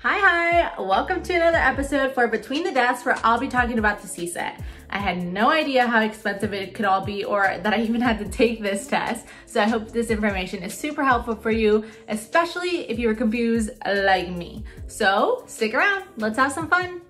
Hi, hi! Welcome to another episode for Between the Desks where I'll be talking about the CSET. I had no idea how expensive it could all be or that I even had to take this test, so I hope this information is super helpful for you, especially if you were confused like me. So stick around, let's have some fun!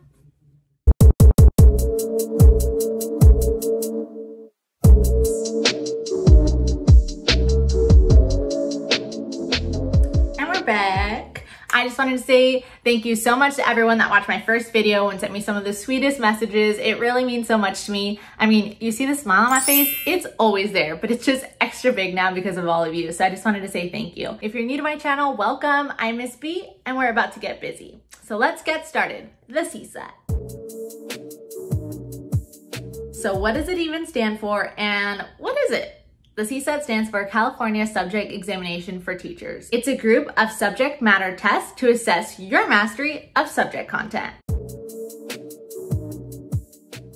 Just wanted to say thank you so much to everyone that watched my first video and sent me some of the sweetest messages. It really means so much to me. I mean, you see the smile on my face? It's always there, but it's just extra big now because of all of you. So I just wanted to say thank you. If you're new to my channel, welcome. I'm Miss B and we're about to get busy. So let's get started. The CSET. So what does it even stand for and what is it? The CSET stands for California Subject Examination for Teachers. It's a group of subject matter tests to assess your mastery of subject content.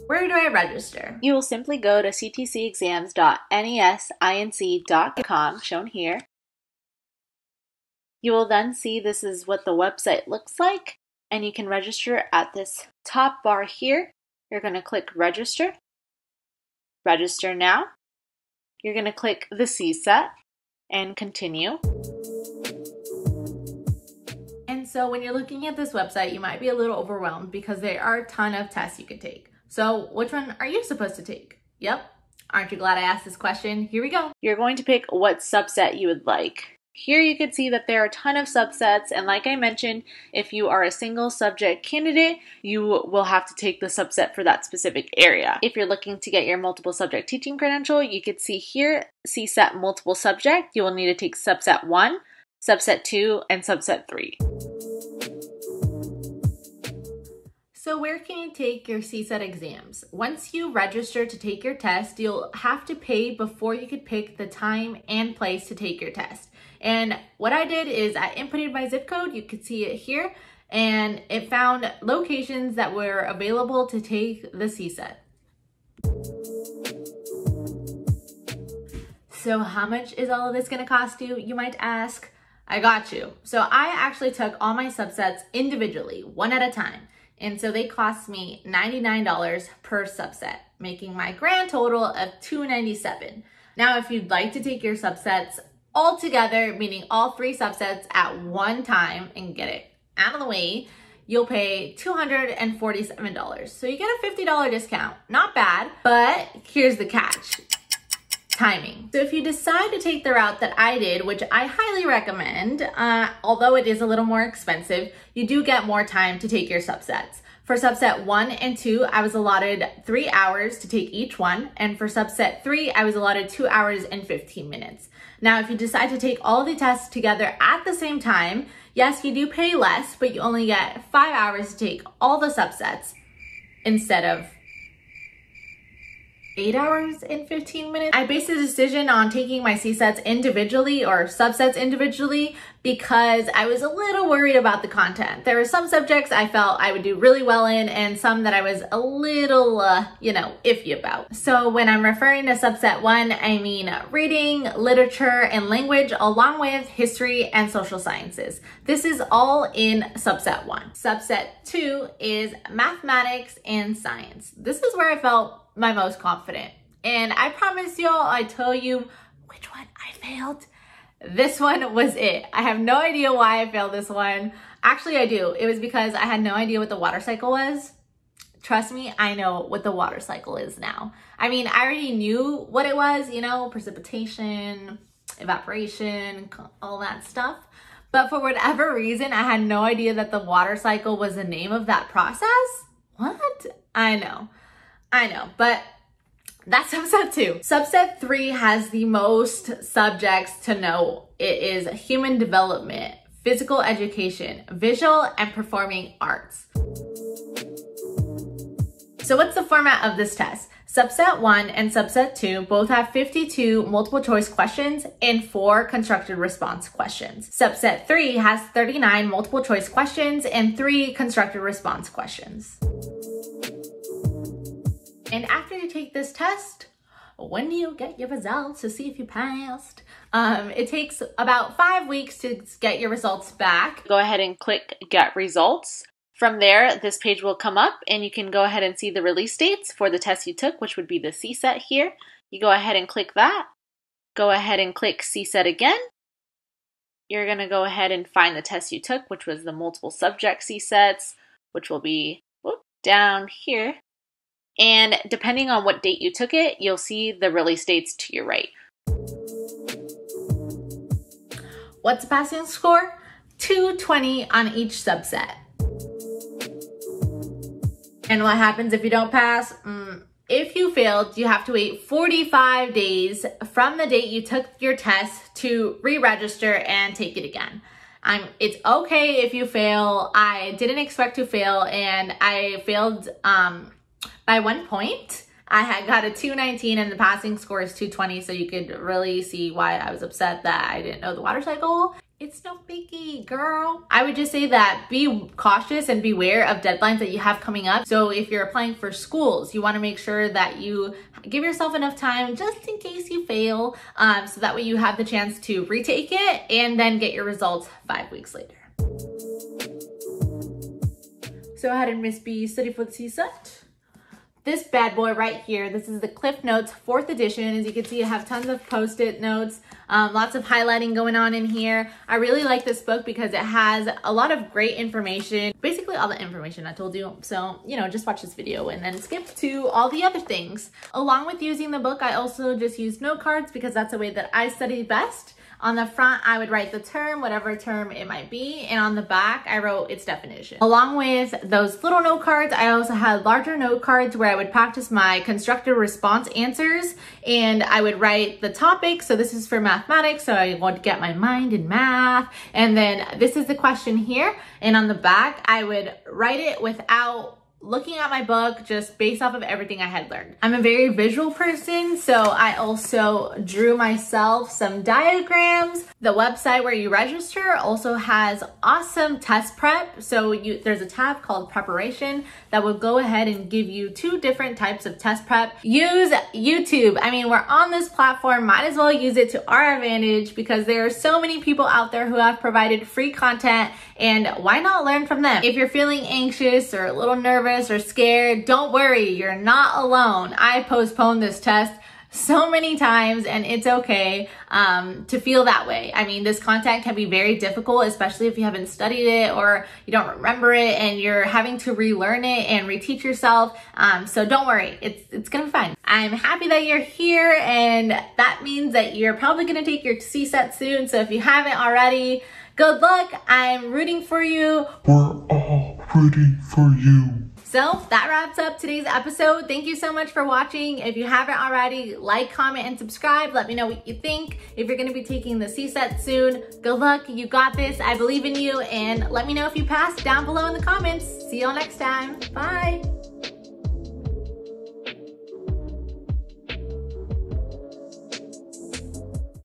Where do I register? You will simply go to ctcexams.nesinc.com, shown here. You will then see this is what the website looks like, and you can register at this top bar here. You're going to click register. Register now. You're going to click the CSET and continue. And so when you're looking at this website, you might be a little overwhelmed because there are a ton of tests you could take. So which one are you supposed to take? Yep. Aren't you glad I asked this question? Here we go. You're going to pick what subset you would like. Here you can see that there are a ton of subsets, and like I mentioned, if you are a single subject candidate, you will have to take the subset for that specific area. If you're looking to get your multiple subject teaching credential, you can see here CSET multiple subject. You will need to take subset 1, subset 2, and subset 3. So where can you take your CSET exams? Once you register to take your test, you'll have to pay before you could pick the time and place to take your test. And what I did is I inputted my zip code, you could see it here, and it found locations that were available to take the CSET. So how much is all of this gonna cost you, you might ask? I got you. So I actually took all my subsets individually, one at a time. And so they cost me $99 per subset, making my grand total of 297. Now, if you'd like to take your subsets all together, meaning all three subsets at one time and get it out of the way, you'll pay $247. So you get a $50 discount. Not bad, but here's the catch timing. So if you decide to take the route that I did, which I highly recommend, uh, although it is a little more expensive, you do get more time to take your subsets. For subset one and two, I was allotted three hours to take each one. And for subset three, I was allotted two hours and 15 minutes. Now, if you decide to take all the tests together at the same time, yes, you do pay less, but you only get five hours to take all the subsets instead of eight hours and 15 minutes. I based the decision on taking my C-sets individually or subsets individually because I was a little worried about the content. There were some subjects I felt I would do really well in and some that I was a little, uh, you know, iffy about. So when I'm referring to subset one, I mean reading, literature, and language along with history and social sciences. This is all in subset one. Subset two is mathematics and science. This is where I felt my most confident. And I promise y'all, I tell you which one I failed. This one was it. I have no idea why I failed this one. Actually, I do. It was because I had no idea what the water cycle was. Trust me, I know what the water cycle is now. I mean, I already knew what it was, you know, precipitation, evaporation, all that stuff. But for whatever reason, I had no idea that the water cycle was the name of that process. What? I know. I know, but that's subset two. Subset three has the most subjects to know. It is human development, physical education, visual and performing arts. So what's the format of this test? Subset 1 and Subset 2 both have 52 multiple choice questions and 4 constructed response questions. Subset 3 has 39 multiple choice questions and 3 constructed response questions. And after you take this test, when do you get your results to see if you passed? Um, it takes about five weeks to get your results back. Go ahead and click Get Results. From there, this page will come up and you can go ahead and see the release dates for the test you took, which would be the CSET here. You go ahead and click that. Go ahead and click CSET again. You're going to go ahead and find the test you took, which was the multiple subject CSETs, which will be whoop, down here. And depending on what date you took it, you'll see the release dates to your right. What's the passing score? 220 on each subset. And what happens if you don't pass? Mm, if you failed, you have to wait 45 days from the date you took your test to re-register and take it again. I'm, it's okay if you fail. I didn't expect to fail and I failed um, by one point. I had got a 219 and the passing score is 220, so you could really see why I was upset that I didn't know the water cycle. It's no biggie, girl. I would just say that be cautious and beware of deadlines that you have coming up. So if you're applying for schools, you wanna make sure that you give yourself enough time just in case you fail, um, so that way you have the chance to retake it and then get your results five weeks later. So how did Miss B study for the CSET? This bad boy right here. This is the Cliff Notes fourth edition. As you can see, I have tons of post-it notes, um, lots of highlighting going on in here. I really like this book because it has a lot of great information, basically all the information I told you. So, you know, just watch this video and then skip to all the other things. Along with using the book, I also just use note cards because that's the way that I study best. On the front, I would write the term, whatever term it might be, and on the back, I wrote its definition. Along with those little note cards, I also had larger note cards where I would practice my constructive response answers, and I would write the topic. So this is for mathematics, so I would get my mind in math, and then this is the question here, and on the back, I would write it without looking at my book just based off of everything I had learned. I'm a very visual person, so I also drew myself some diagrams. The website where you register also has awesome test prep. So you, there's a tab called preparation that will go ahead and give you two different types of test prep. Use YouTube. I mean, we're on this platform, might as well use it to our advantage because there are so many people out there who have provided free content and why not learn from them? If you're feeling anxious or a little nervous or scared, don't worry, you're not alone. I postponed this test so many times and it's okay um, to feel that way. I mean, this content can be very difficult, especially if you haven't studied it or you don't remember it and you're having to relearn it and reteach yourself. Um, so don't worry, it's, it's gonna be fine. I'm happy that you're here and that means that you're probably gonna take your CSET soon. So if you haven't already, good luck. I'm rooting for you. We're all rooting for you. So that wraps up today's episode. Thank you so much for watching. If you haven't already, like, comment, and subscribe. Let me know what you think. If you're gonna be taking the CSET soon, good luck. You got this. I believe in you. And let me know if you pass down below in the comments. See y'all next time. Bye.